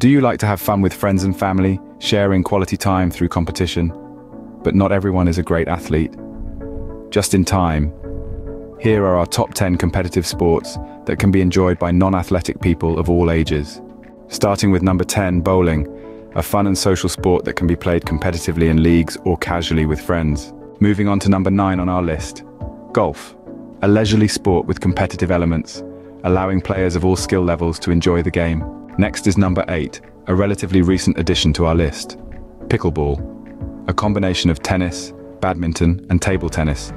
Do you like to have fun with friends and family, sharing quality time through competition? But not everyone is a great athlete. Just in time, here are our top 10 competitive sports that can be enjoyed by non-athletic people of all ages. Starting with number 10, bowling, a fun and social sport that can be played competitively in leagues or casually with friends. Moving on to number 9 on our list, golf, a leisurely sport with competitive elements, allowing players of all skill levels to enjoy the game. Next is number 8, a relatively recent addition to our list, pickleball, a combination of tennis, badminton and table tennis.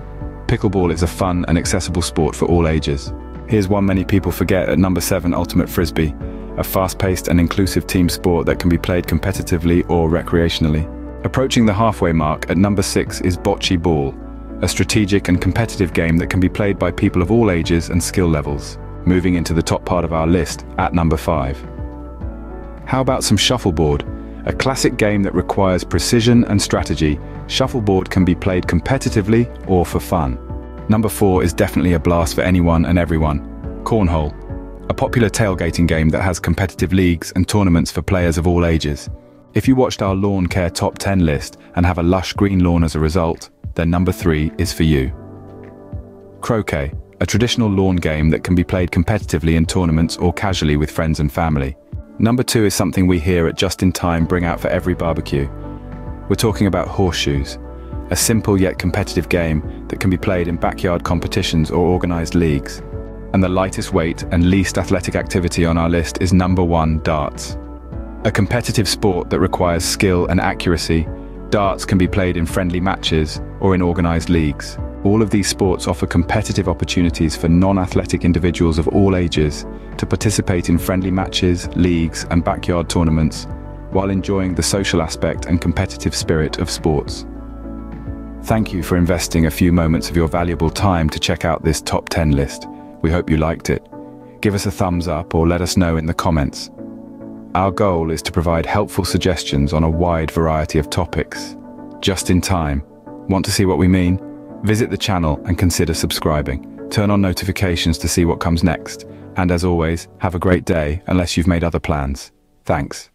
Pickleball is a fun and accessible sport for all ages. Here's one many people forget at number 7 Ultimate Frisbee, a fast-paced and inclusive team sport that can be played competitively or recreationally. Approaching the halfway mark at number 6 is Bocce Ball, a strategic and competitive game that can be played by people of all ages and skill levels. Moving into the top part of our list at number 5. How about some shuffleboard? A classic game that requires precision and strategy, shuffleboard can be played competitively or for fun. Number 4 is definitely a blast for anyone and everyone. Cornhole, a popular tailgating game that has competitive leagues and tournaments for players of all ages. If you watched our lawn care top 10 list and have a lush green lawn as a result, then number 3 is for you. Croquet, a traditional lawn game that can be played competitively in tournaments or casually with friends and family. Number 2 is something we here at Just in Time bring out for every barbecue. We're talking about horseshoes, a simple yet competitive game that can be played in backyard competitions or organised leagues. And the lightest weight and least athletic activity on our list is number one, darts. A competitive sport that requires skill and accuracy, darts can be played in friendly matches or in organised leagues. All of these sports offer competitive opportunities for non-athletic individuals of all ages to participate in friendly matches, leagues and backyard tournaments while enjoying the social aspect and competitive spirit of sports. Thank you for investing a few moments of your valuable time to check out this top 10 list. We hope you liked it. Give us a thumbs up or let us know in the comments. Our goal is to provide helpful suggestions on a wide variety of topics. Just in time. Want to see what we mean? Visit the channel and consider subscribing. Turn on notifications to see what comes next. And as always, have a great day unless you've made other plans. Thanks.